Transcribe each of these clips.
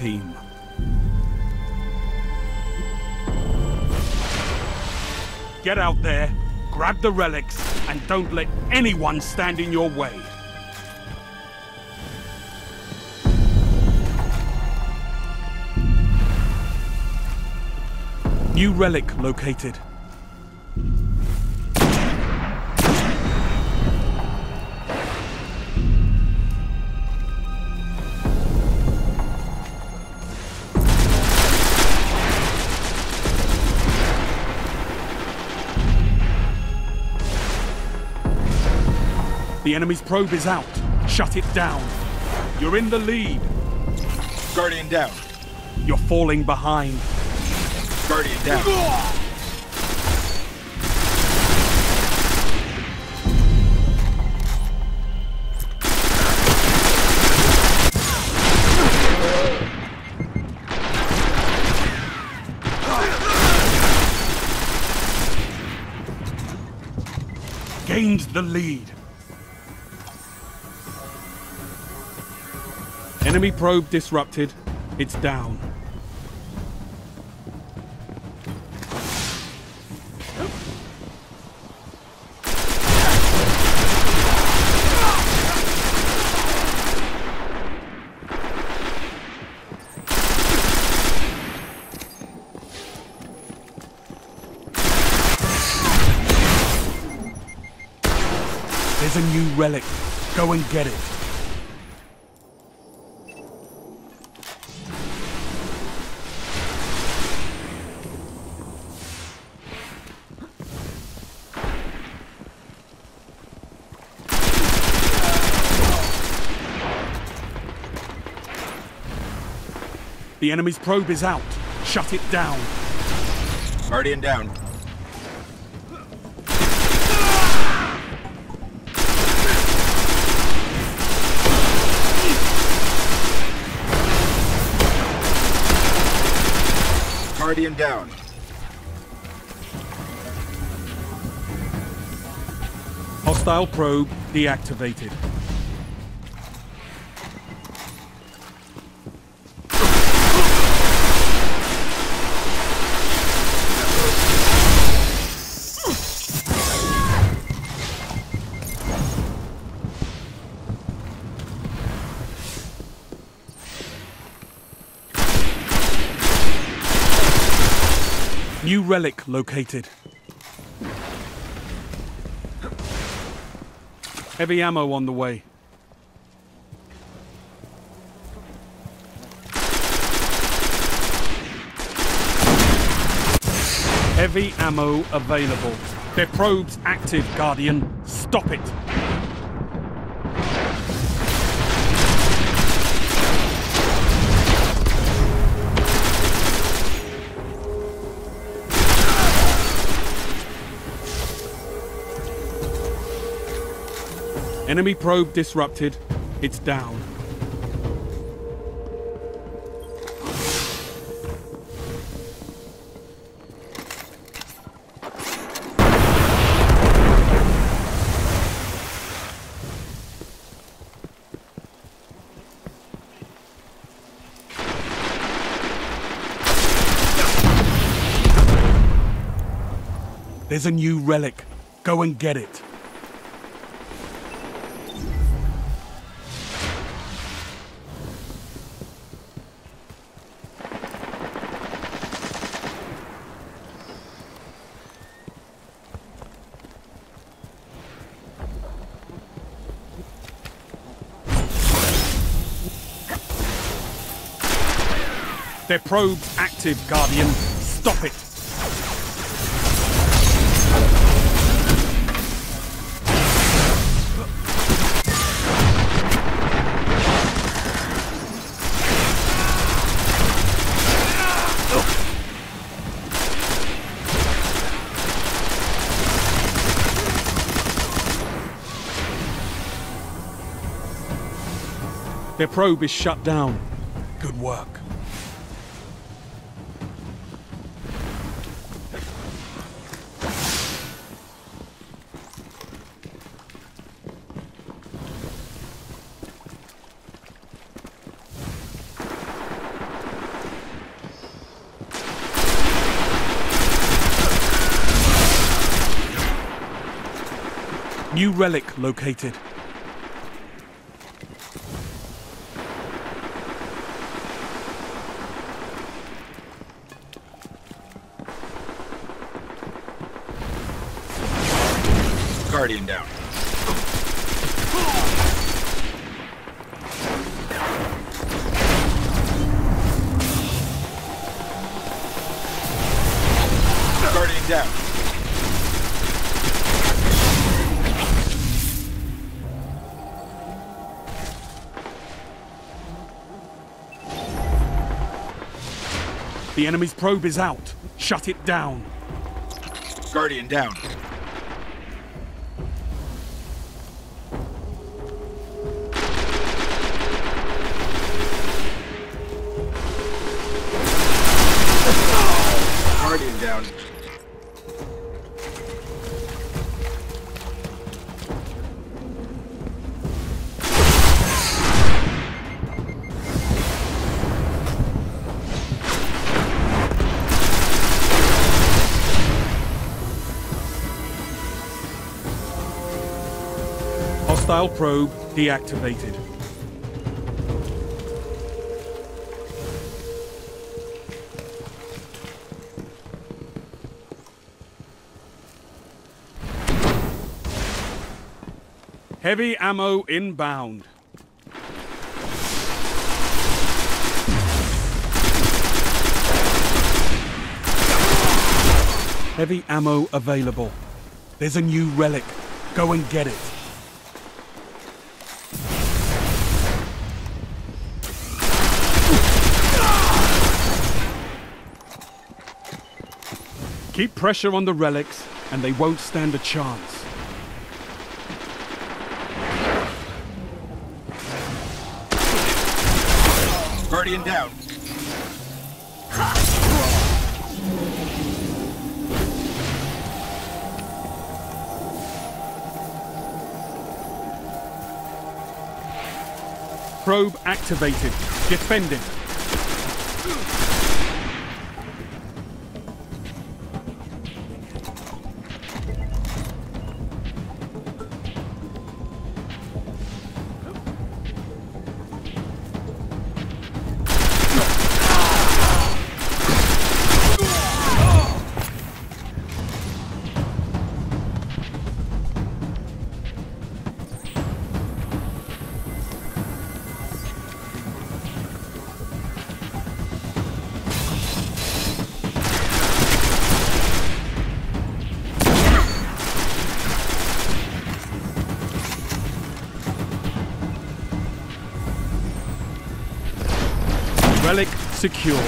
team. Get out there, grab the relics, and don't let anyone stand in your way. New relic located. The enemy's probe is out. Shut it down. You're in the lead. Guardian down. You're falling behind. Guardian down. Gained the lead. Enemy probe disrupted. It's down. There's a new relic. Go and get it. The enemy's probe is out. Shut it down. Guardian down. Guardian down. Hostile probe deactivated. Relic located. Heavy ammo on the way. Heavy ammo available. Their probe's active, Guardian. Stop it. Enemy probe disrupted. It's down. There's a new relic. Go and get it. Their probe's active, Guardian. Stop it. Their probe is shut down. Good work. New relic located. Guardian down. Guardian down. The enemy's probe is out. Shut it down. Guardian down. Guardian down. Hostile probe deactivated. Heavy ammo inbound. Heavy ammo available. There's a new relic. Go and get it. Keep pressure on the relics, and they won't stand a chance. Guardian down. Probe activated. Defend it. Relic secure.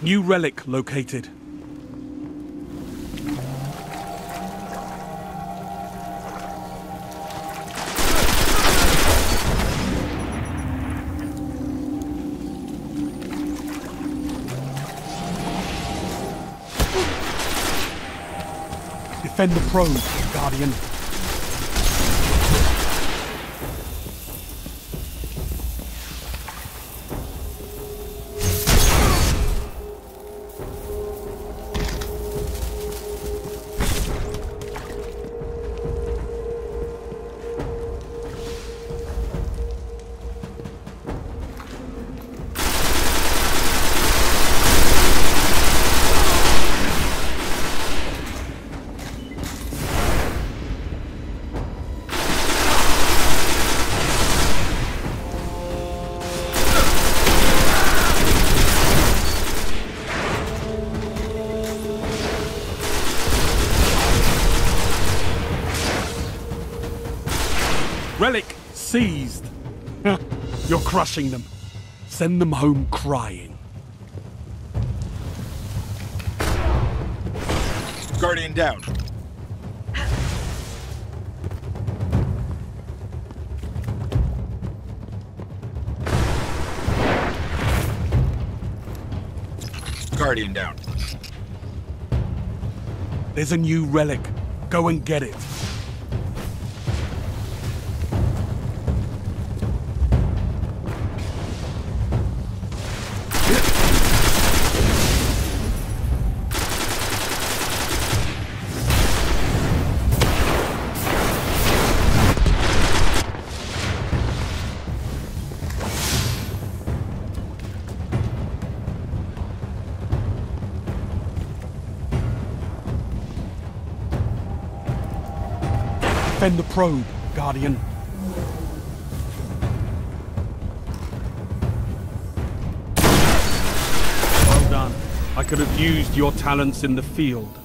New relic located. Defend the probe, Guardian. Relic seized. You're crushing them. Send them home crying. Guardian down. Guardian down. There's a new relic. Go and get it. Defend the probe, Guardian. Well done. I could have used your talents in the field.